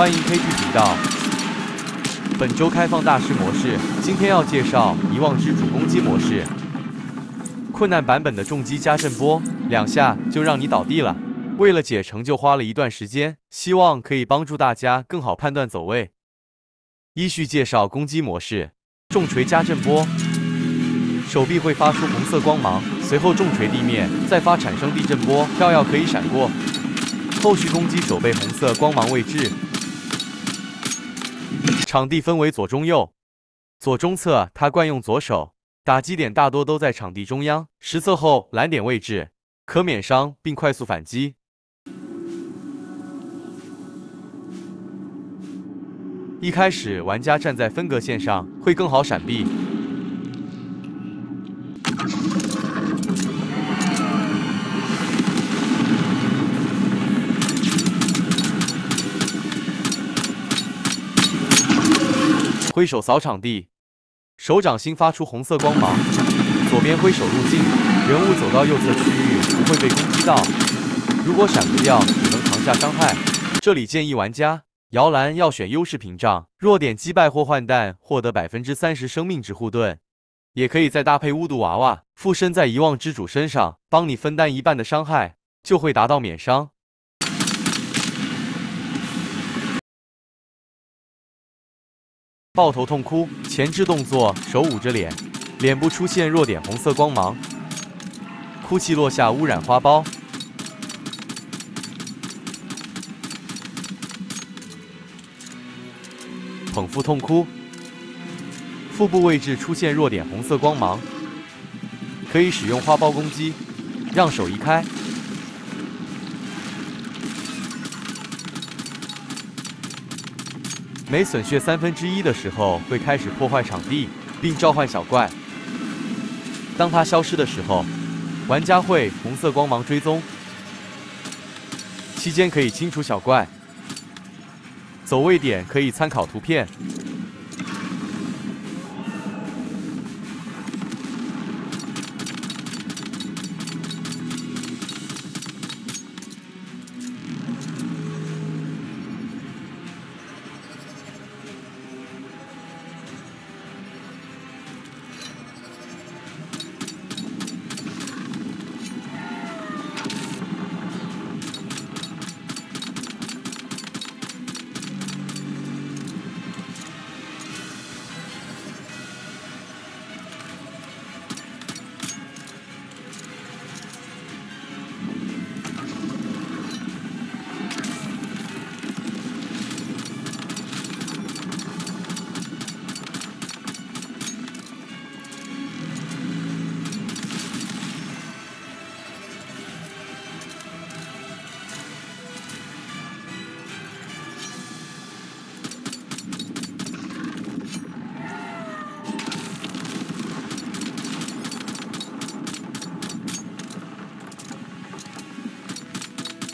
欢迎 KT 频道。本周开放大师模式，今天要介绍遗忘之主攻击模式。困难版本的重击加震波，两下就让你倒地了。为了解成就花了一段时间，希望可以帮助大家更好判断走位。依序介绍攻击模式：重锤加震波，手臂会发出红色光芒，随后重锤地面，再发产生地震波，跳跃可以闪过。后续攻击手背红色光芒位置。场地分为左中右，左中侧他惯用左手，打击点大多都在场地中央，实测后蓝点位置，可免伤并快速反击。一开始玩家站在分隔线上会更好闪避。挥手扫场地，手掌心发出红色光芒。左边挥手入镜，人物走到右侧区域不会被攻击到。如果闪不掉，只能扛下伤害。这里建议玩家摇篮要选优势屏障，弱点击败或换弹，获得百分之三十生命值护盾。也可以再搭配巫毒娃娃附身在遗忘之主身上，帮你分担一半的伤害，就会达到免伤。抱头痛哭，前置动作，手捂着脸，脸部出现弱点红色光芒，哭泣落下污染花苞。捧腹痛哭，腹部位置出现弱点红色光芒，可以使用花苞攻击，让手移开。每损血三分之一的时候，会开始破坏场地，并召唤小怪。当它消失的时候，玩家会红色光芒追踪，期间可以清除小怪。走位点可以参考图片。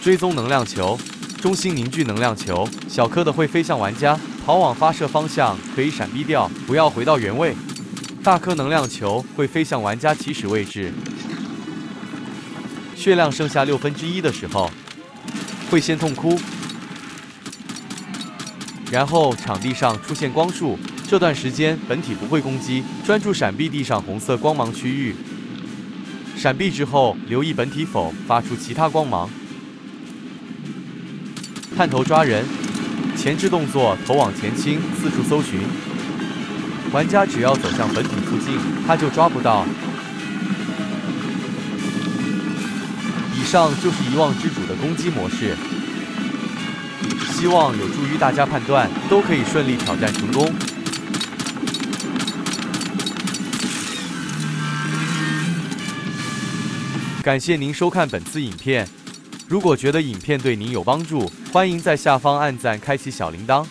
追踪能量球，中心凝聚能量球，小颗的会飞向玩家，逃往发射方向可以闪避掉，不要回到原位。大颗能量球会飞向玩家起始位置，血量剩下六分之一的时候，会先痛哭，然后场地上出现光束，这段时间本体不会攻击，专注闪避地上红色光芒区域。闪避之后，留意本体否发出其他光芒。探头抓人，前置动作头往前倾，四处搜寻。玩家只要走向本体附近，他就抓不到。以上就是遗忘之主的攻击模式，希望有助于大家判断，都可以顺利挑战成功。感谢您收看本次影片。如果觉得影片对您有帮助，欢迎在下方按赞、开启小铃铛。